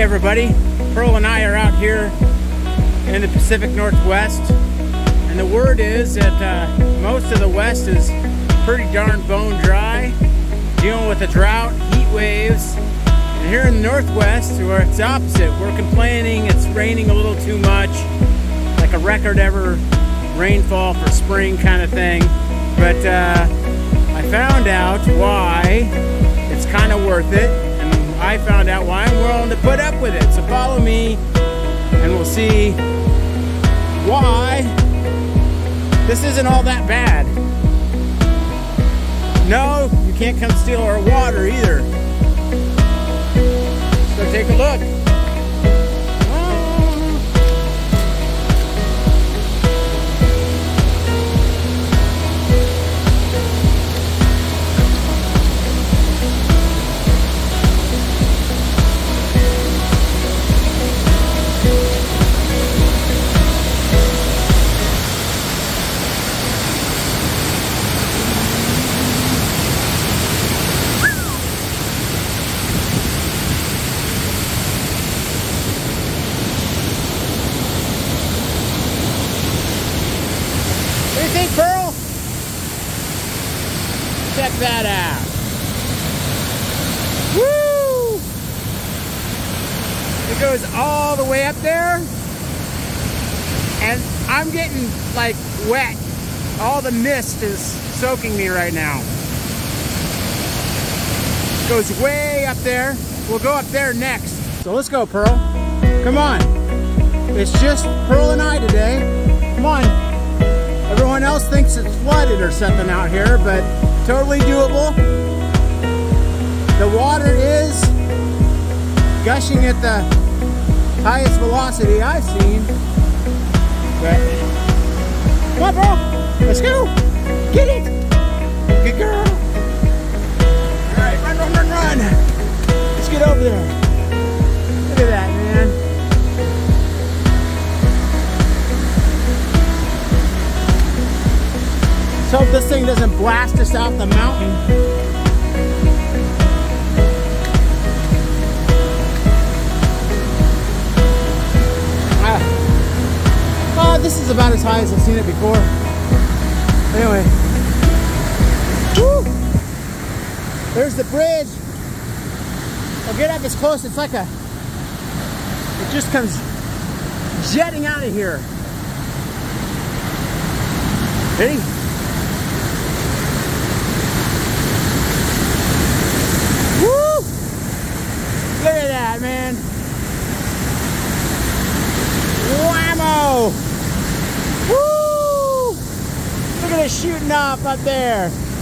everybody. Pearl and I are out here in the Pacific Northwest, and the word is that uh, most of the West is pretty darn bone dry, dealing with the drought, heat waves, and here in the Northwest, where it's opposite, we're complaining it's raining a little too much, like a record ever rainfall for spring kind of thing. But uh, I found out why it's kind of worth it I found out why I'm willing to put up with it. So follow me and we'll see why this isn't all that bad. No, you can't come steal our water either. So take a look. Check that out. Woo! It goes all the way up there. And I'm getting like wet. All the mist is soaking me right now. It goes way up there. We'll go up there next. So let's go, Pearl. Come on. It's just Pearl and I today. Come on. Everyone else thinks it's flooded or something out here, but totally doable. The water is gushing at the highest velocity I've seen. But, come on, bro. Let's go. Get it. Hope this thing doesn't blast us out the mountain. Ah. Oh, this is about as high as I've seen it before. Anyway. Woo! There's the bridge. I'll get up as close. It's like a, it just comes jetting out of here. Ready? man. Whammo! Woo! Look at it shooting off up there.